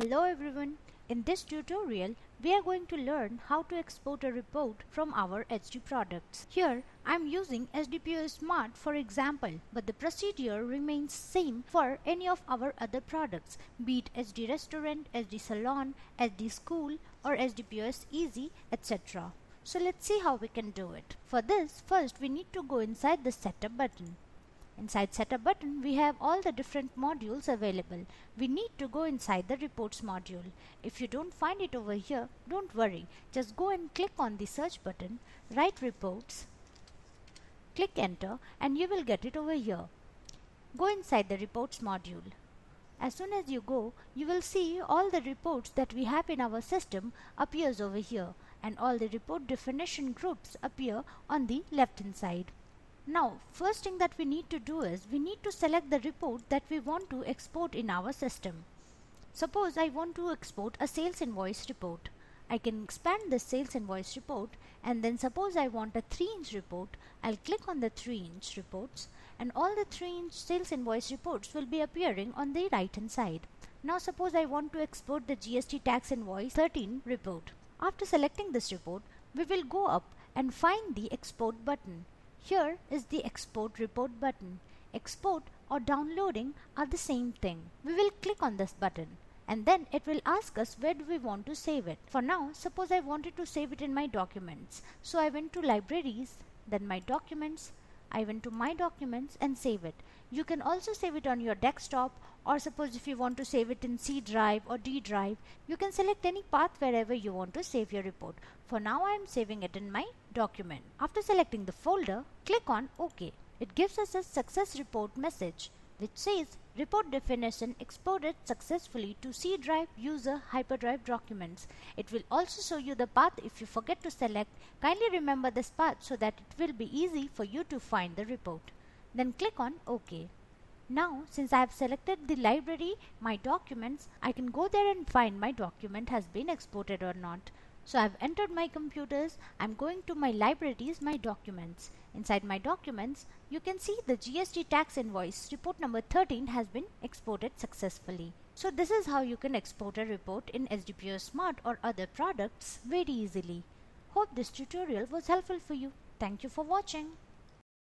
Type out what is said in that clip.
Hello everyone. In this tutorial, we are going to learn how to export a report from our HD products. Here, I'm using HDPOS Smart for example, but the procedure remains same for any of our other products, be it HDRestaurant, SD Salon, HDSchool, or HDPOS Easy, etc. So let's see how we can do it. For this, first we need to go inside the setup button. Inside setup button, we have all the different modules available. We need to go inside the reports module. If you don't find it over here, don't worry. Just go and click on the search button, write reports, click enter and you will get it over here. Go inside the reports module. As soon as you go, you will see all the reports that we have in our system appears over here and all the report definition groups appear on the left hand side. Now, first thing that we need to do is we need to select the report that we want to export in our system. Suppose I want to export a sales invoice report. I can expand the sales invoice report and then suppose I want a 3 inch report, I'll click on the 3 inch reports and all the 3 inch sales invoice reports will be appearing on the right hand side. Now suppose I want to export the GST tax invoice 13 report. After selecting this report, we will go up and find the export button. Here is the export report button. Export or downloading are the same thing. We will click on this button and then it will ask us where do we want to save it. For now, suppose I wanted to save it in my documents. So I went to libraries, then my documents, I went to my documents and save it. You can also save it on your desktop or suppose if you want to save it in C drive or D drive, you can select any path wherever you want to save your report. For now I am saving it in my document. After selecting the folder, click on OK. It gives us a success report message which says report definition exported successfully to C drive user hyperdrive documents. It will also show you the path if you forget to select. Kindly remember this path so that it will be easy for you to find the report. Then click on OK. Now since I have selected the library, my documents, I can go there and find my document has been exported or not. So I've entered my computers. I'm going to my libraries, my documents. Inside my documents, you can see the GST tax invoice report number 13 has been exported successfully. So this is how you can export a report in HDPOS Smart or other products very easily. Hope this tutorial was helpful for you. Thank you for watching.